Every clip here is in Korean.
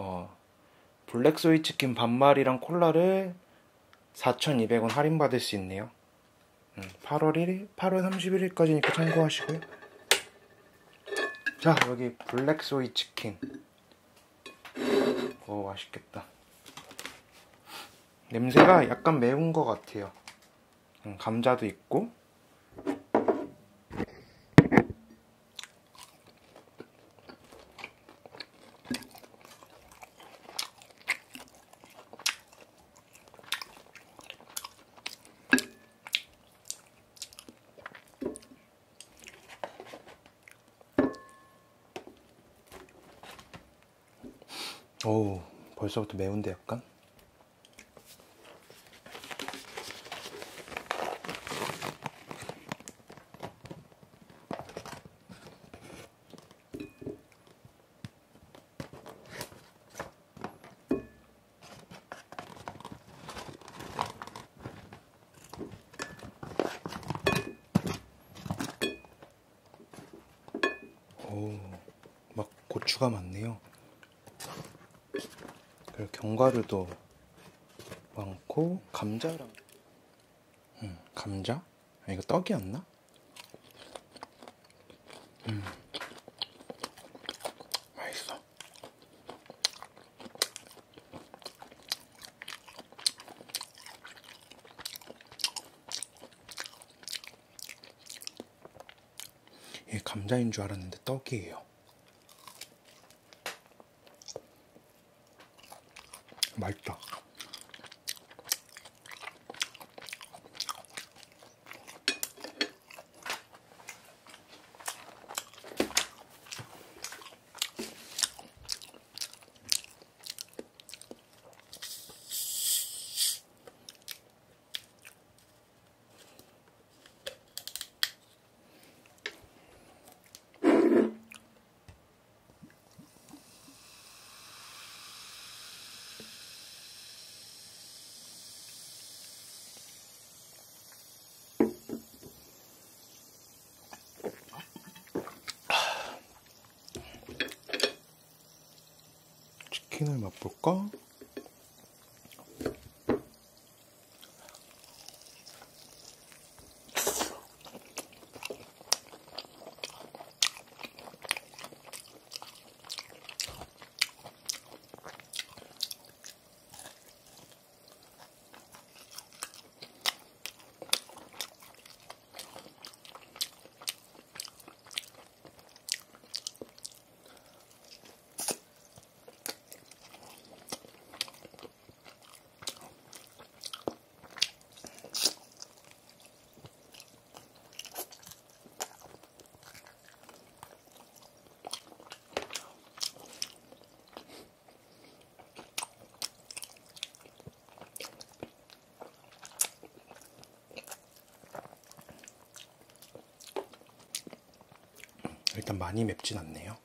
어, 블랙소이 치킨 반마리랑 콜라를 4,200원 할인받을 수 있네요. 음, 8월 1일, 8월 31일까지니까 참고하시고요. 자, 여기 블랙소이 치킨. 오, 맛있겠다. 냄새가 약간 매운 것 같아요. 음, 감자도 있고. 어우, 벌써부터 매운데 약간? 오, 막 고추가 많네요. 그리고 견과류도 많고 감자랑 음, 감자? 아, 이거 떡이었나? 음, 맛있어. 이게 감자인 줄 알았는데 떡이에요. 맛 치킨을 맛볼까? 일단 많이 맵진 않네요.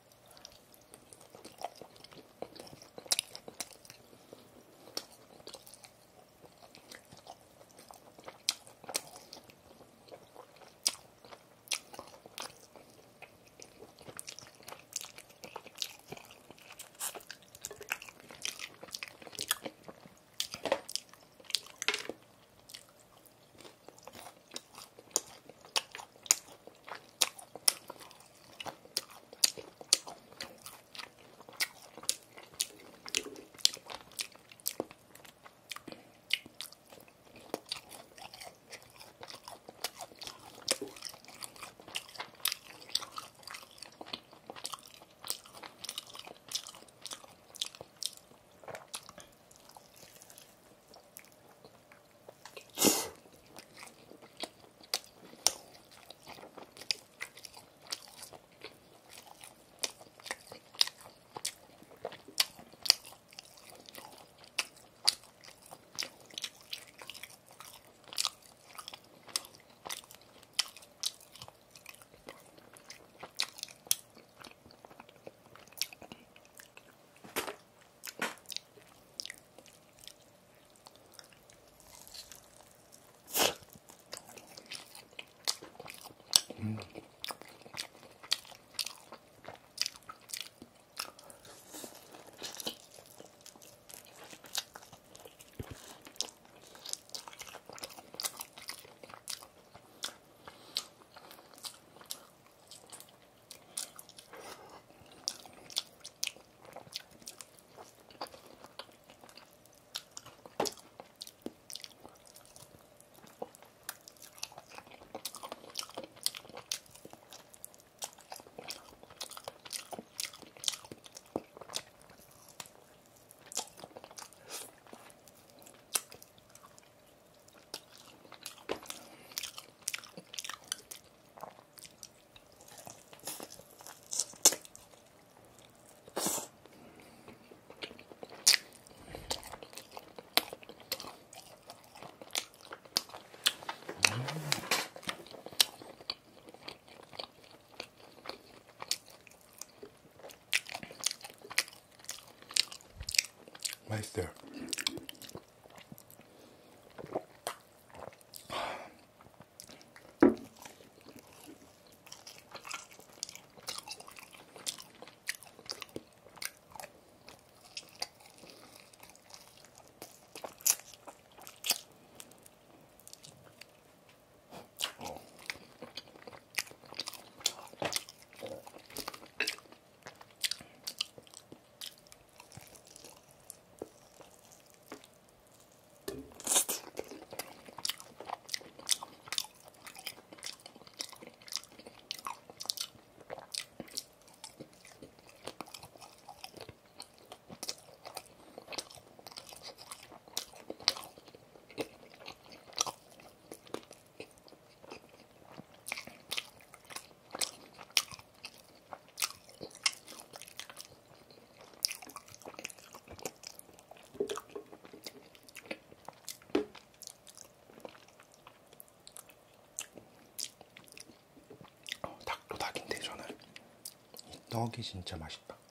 떡이 진짜 맛있다.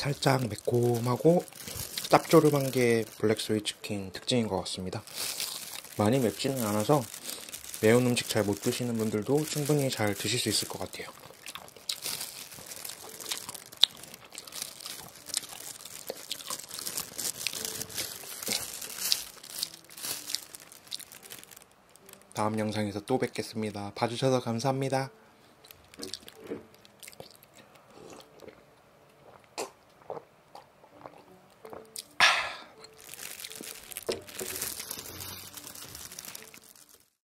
살짝 매콤하고 짭조름한 게 블랙소이 치킨 특징인 것 같습니다. 많이 맵지는 않아서 매운 음식 잘 못 드시는 분들도 충분히 잘 드실 수 있을 것 같아요. 다음 영상에서 또 뵙겠습니다. 봐주셔서 감사합니다.